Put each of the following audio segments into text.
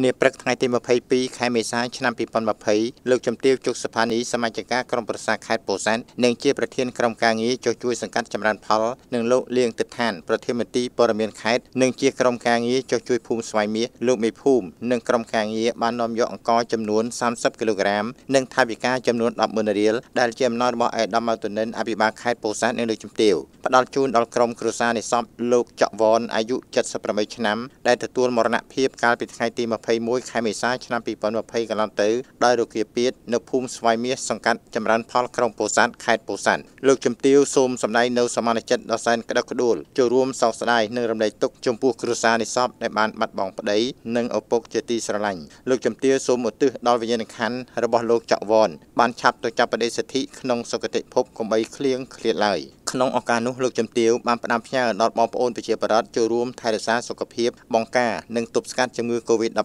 នាព្រឹកថ្ងៃទី22ខែមេសាឆ្នាំ2020លោកជំទាវជុកសភានីសមាជិកក្រុមប្រឹក្សាខេត្តពោធិ៍សាត់និងជាប្រធានក្រុមការងារចុះជួយសង្កាត់ចម្រើនផលនិងលោកលៀងទឹកឋានប្រធានមន្ទីរព័ត៌មានខេត្តនិងជាក្រុមការងារចុះជួយភូមិស្វាយមាសលោកមេភូមិនិងក្រុមការងារបាននាំយកអង្ករចំនួន30គីឡូក្រាមនិងថវិកាចំនួន100,000រៀលដែលជាអំណោយរបស់អេដាមម៉ៅតនិនអភិបាលខេត្តពោធិ៍សាត់និងលោកជំទាវផ្ដល់ជូនដល់ក្រុមគ្រួសារនៃសពលោកចក់វ៉នអាយុ78ឆ្នាំដែលទទួលមរណភាពកាលពីថ្ងៃទី21ខែមេសាឆ្នាំ2020កន្លងទៅដោយរោគាពាតនៅភូមិស្វាយមាសសង្កាត់ចម្រើនផលក្រុងពោធិ៍សាត់ខេត្តពោធិ៍សាត់លោកជំទាវសូមសម្ដែងនៅសមានចិត្តដ៏សែនក្តុកក្តួលចូលរួមសោកស្ដាយនិងរំលែកទុក្ខចំពោះគ្រួសារនៃសពដែលបានបាត់បង់ប្តីនិងឪពុកជាទីស្រឡាញ់លោកជំទាវសូមឧទ្ទិសដល់វិញ្ញាណក្ខន្ធរបស់លោកច័កវ៉នបានឆាប់ទៅចាប់បដិសិទ្ធិក្នុងសុគតិភពកុំបីឃ្លៀងឃ្លាតឡើយ ក្នុងឱកាសនោះលោកជំទាវបានផ្ដាំផ្ញើដល់បងប្អូនប្រជាពលរដ្ឋចូលរួមថែរក្សាសុខភាពបង្ការនិងទប់ស្កាត់ជំងឺ Covid-19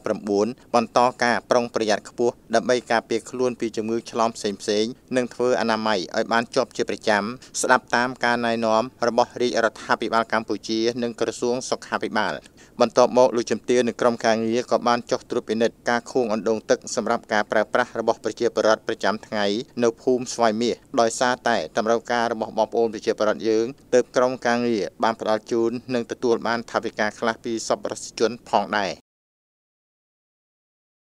បន្តការប្រុងប្រយ័ត្នខ្ពស់ដើម្បីការពារខ្លួនពីជំងឺឆ្លងផ្សេងៗនិងធ្វើអនាម័យឲ្យបានជាប់ជាប្រចាំស្ដាប់តាមការណែនាំរបស់រាជរដ្ឋាភិបាលកម្ពុជានិងក្រសួងសុខាភិបាលបន្ទាប់មកលោកជំទាវនិងក្រុមការងារក៏បានចុះត្រួតពិនិត្យការខួងអណ្ដូងទឹកសម្រាប់ការប្រើប្រាស់របស់ប្រជាពលរដ្ឋប្រចាំថ្ងៃនៅភូមិស្វាយមាសដោយសារតែតម្រូវការរបស់បងប្អូនប្រជាពលរដ្ឋយើងទើបក្រុមការងារបានផ្ដល់ជូននិងទទួលបានថវិកាខ្លះពីសប្បុរសជនផងដែរ